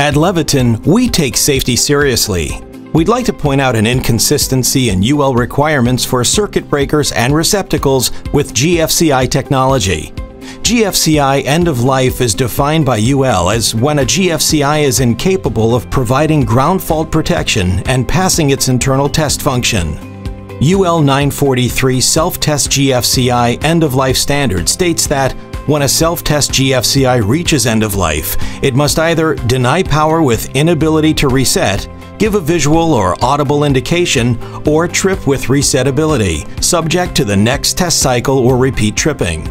At Leviton, we take safety seriously. We'd like to point out an inconsistency in UL requirements for circuit breakers and receptacles with GFCI technology. GFCI end of life is defined by UL as when a GFCI is incapable of providing ground fault protection and passing its internal test function. UL 943 Self-Test GFCI End of Life Standard states that when a self-test GFCI reaches end of life, it must either deny power with inability to reset, give a visual or audible indication, or trip with resetability, subject to the next test cycle or repeat tripping.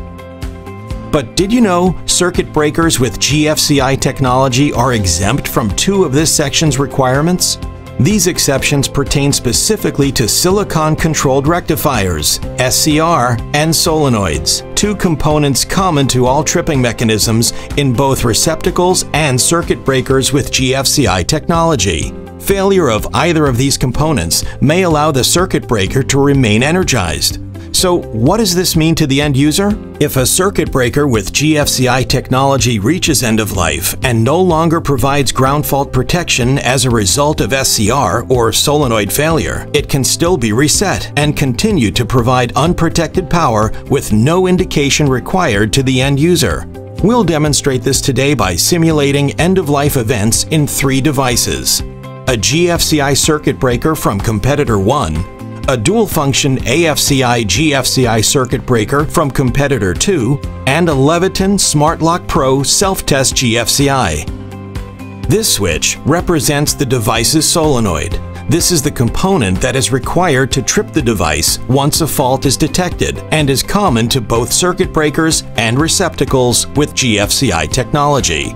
But did you know circuit breakers with GFCI technology are exempt from two of this section's requirements? These exceptions pertain specifically to silicon-controlled rectifiers, SCR, and solenoids, two components common to all tripping mechanisms in both receptacles and circuit breakers with GFCI technology. Failure of either of these components may allow the circuit breaker to remain energized, so what does this mean to the end user? If a circuit breaker with GFCI technology reaches end of life and no longer provides ground fault protection as a result of SCR or solenoid failure, it can still be reset and continue to provide unprotected power with no indication required to the end user. We'll demonstrate this today by simulating end-of-life events in three devices. A GFCI circuit breaker from competitor 1, a dual-function AFCI GFCI circuit breaker from competitor 2, and a Leviton SmartLock Pro self-test GFCI. This switch represents the device's solenoid. This is the component that is required to trip the device once a fault is detected and is common to both circuit breakers and receptacles with GFCI technology.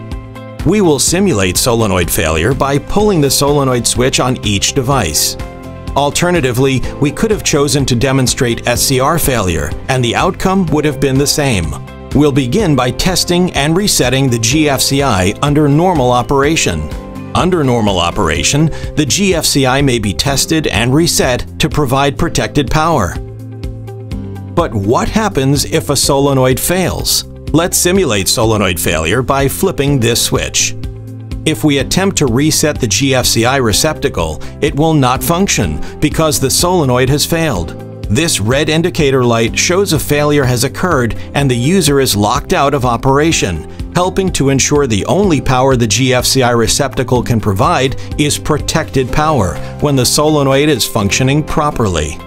We will simulate solenoid failure by pulling the solenoid switch on each device. Alternatively, we could have chosen to demonstrate SCR failure, and the outcome would have been the same. We'll begin by testing and resetting the GFCI under normal operation. Under normal operation, the GFCI may be tested and reset to provide protected power. But what happens if a solenoid fails? Let's simulate solenoid failure by flipping this switch. If we attempt to reset the GFCI receptacle, it will not function because the solenoid has failed. This red indicator light shows a failure has occurred and the user is locked out of operation, helping to ensure the only power the GFCI receptacle can provide is protected power when the solenoid is functioning properly.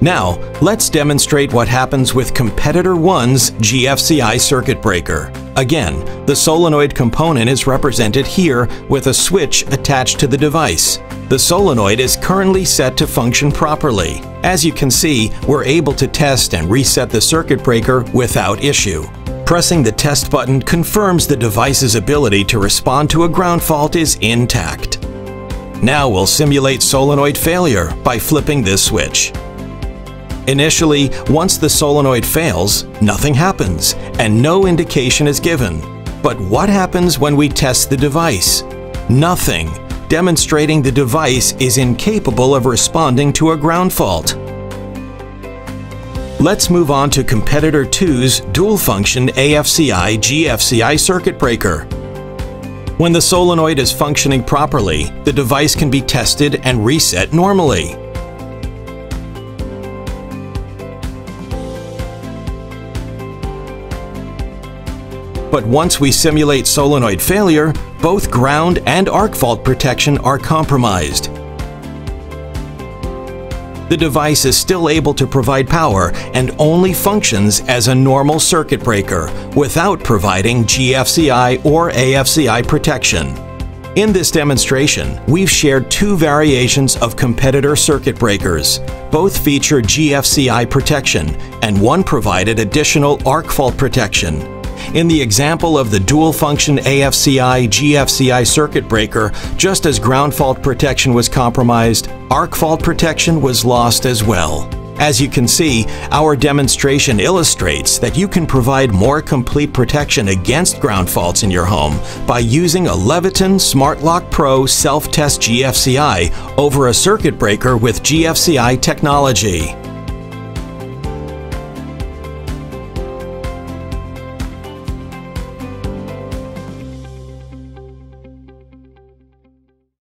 Now, let's demonstrate what happens with Competitor 1's GFCI circuit breaker. Again, the solenoid component is represented here with a switch attached to the device. The solenoid is currently set to function properly. As you can see, we're able to test and reset the circuit breaker without issue. Pressing the test button confirms the device's ability to respond to a ground fault is intact. Now we'll simulate solenoid failure by flipping this switch. Initially, once the solenoid fails, nothing happens and no indication is given. But what happens when we test the device? Nothing, demonstrating the device is incapable of responding to a ground fault. Let's move on to competitor 2's dual-function AFCI GFCI circuit breaker. When the solenoid is functioning properly, the device can be tested and reset normally. But once we simulate solenoid failure, both ground and arc fault protection are compromised. The device is still able to provide power and only functions as a normal circuit breaker without providing GFCI or AFCI protection. In this demonstration, we've shared two variations of competitor circuit breakers. Both feature GFCI protection, and one provided additional arc fault protection. In the example of the dual-function AFCI GFCI circuit breaker, just as ground fault protection was compromised, arc fault protection was lost as well. As you can see, our demonstration illustrates that you can provide more complete protection against ground faults in your home by using a Leviton SmartLock Pro self-test GFCI over a circuit breaker with GFCI technology.